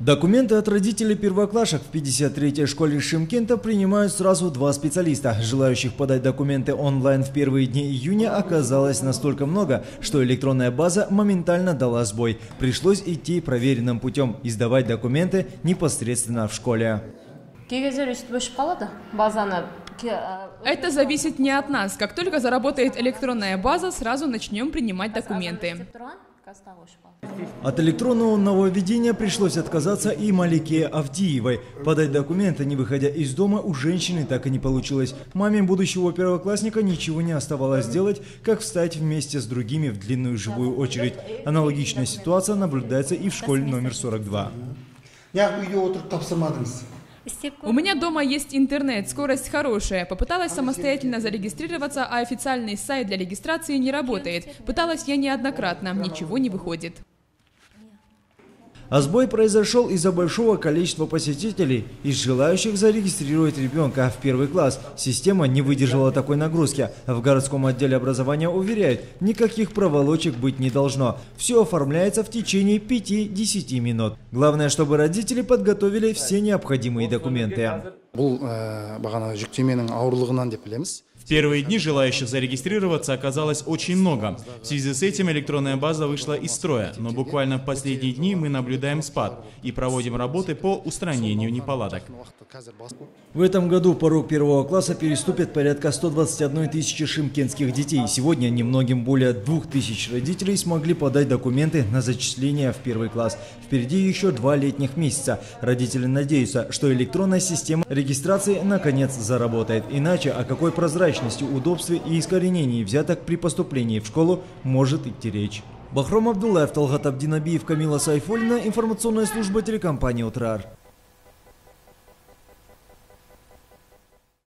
Документы от родителей первоклашек в 53-й школе Шимкента принимают сразу два специалиста. Желающих подать документы онлайн в первые дни июня оказалось настолько много, что электронная база моментально дала сбой. Пришлось идти проверенным путем – издавать документы непосредственно в школе. кей кездері өйстіп өшіп қалады базаны ке- ә, Это зависит не от нас. Как только заработает электронная база, сразу начнем принимать документы. істеп тұрған қазір тағы өшіп қалды От электронного нововведения пришлось отказаться и Малике Авдиевой. Подать документы, не выходя из дома, у женщины так и не получилось. Маме будущего первоклассника ничего не оставалось делать, как встать вместе с другими в длинную живую очередь. Аналогичная ситуация наблюдается и в школе номер 42. У меня дома есть интернет, скорость хорошая. Попыталась самостоятельно зарегистрироваться, а официальный сайт для регистрации не работает. Пыталась я неоднократно, ничего не выходит. А сбой произошел из-за большого количества посетителей и желающих зарегистрировать ребенка в первый класс. Система не выдержала такой нагрузки. В городском отделе образования уверяют, никаких проволочек быть не должно. Все оформляется в течение 5-10 минут. Главное, чтобы родители подготовили все необходимые документы. бұл ә, бағана жүктеменің ауырлығынан деп білеміз В первые дни желающих зарегистрироваться оказалось очень много. В связи с этим электронная база вышла из строя, но буквально в последние дни мы наблюдаем спад и проводим работы по устранению неполадок. В этом году порог первого класса переступят порядка 121 тысячи шимкентских детей. Сегодня немногим более 2000 родителей смогли подать документы на зачисление в первый класс. Впереди еще два летних месяца. Родители надеются, что электронная система регистрации наконец заработает. Иначе о какой прозрачности, удобстве и искоренении взяток при поступлении в школу может идти речь. Бахром Абдуллаев, Талгат Абдинабиев, Камила Сайфулина, информационная служба телекомпании «Утрар».